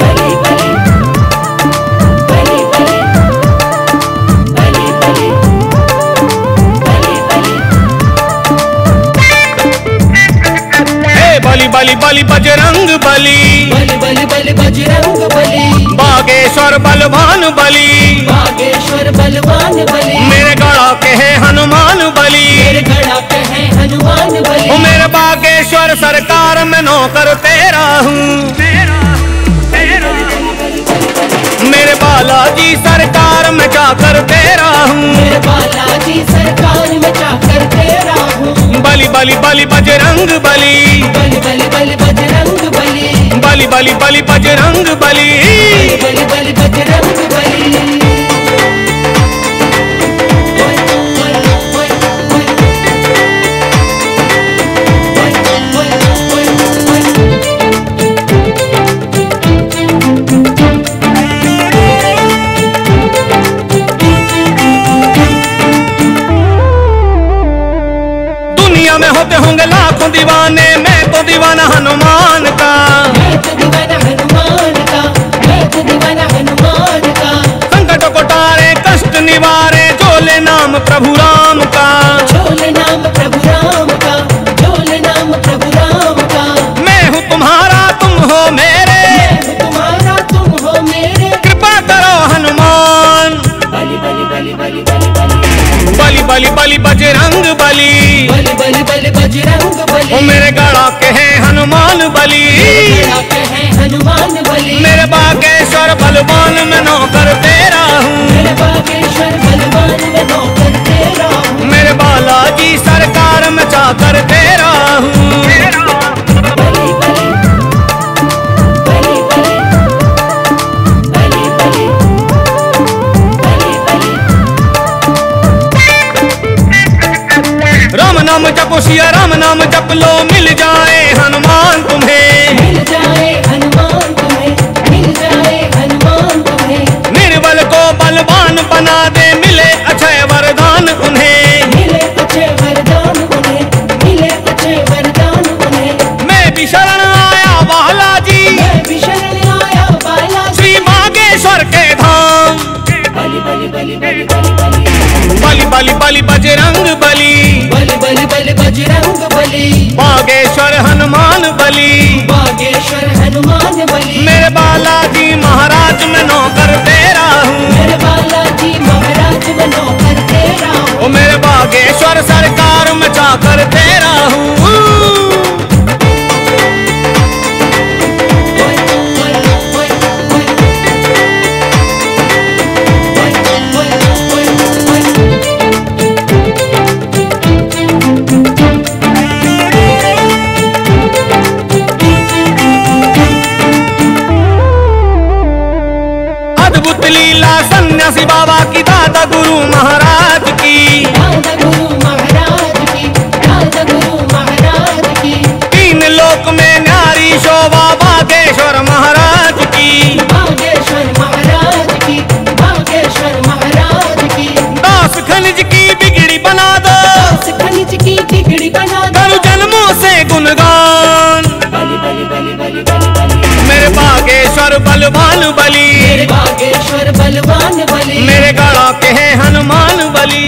बलि बलि बलि बलि बलि बलि बलि बलि बलि बलि बजरंग बली बलि बलि बलि बजरंग बलि बागेश्वर बलवान बली बागेश्वर बलवान बलि मेरे गड़ा के है हनुमान बली। मेरे गड़ा पे है हनुमान बलि। मेरे बागेश्वर सरकार में नौकर तेरा हूँ। मेरे जाकर तेरा हूँ। बालाजी सरकार मचा चाकर तेरा हूँ। बली बली बलि बजरंग बली। बाली बाली बालिपाजे बजरंग बली। बली बली बलि बजरंग बली बलि। दुनिया में होते होंगे लाखों दीवाने मैं तो दीवाना हनुमान का। मैं तो दीवाना हनुमान का मैं तो दीवाना हनुमान का। संकटों को टारे कष्ट निवारे झोले नाम प्रभु राम का। ओ मेरे गड़ा के हैं हनुमान बली। मेरा पे हनुमान बलि। मेरे बागेश्वर बलवान में नौकर जपो सिया राम नाम जप लो मिल जाए हनुमान तुम्हें। मिल जाए हनुमान तुम्हें मिल जाए हनुमान तुम्हें। निर्बल को बलवान बना दे मिले अक्षय वरदान उन्हें। मिले अच्छे वरदान उन्हें मिले अच्छे वरदान उन्हें। मैं भी शरण आया बालाजी। मैं भी शरण बजरंग बली बागेश्वर लीला सन्यासी बाबा की दादा गुरु महाराज की। दादा गुरु महाराज की दादा गुरु महाराज की। तीन लोक में नारी शोभा बागेश्वर महाराज की। दास खनिज की बिगड़ी बना दो। दास खनिज की बिगड़ी बना दो। जन्मों से गुणगान। मेरे बलि बागेश्वर बलवान बली। मेरे बागेश्वर बलवान बली। मेरे गणों के हैं हनुमान बली।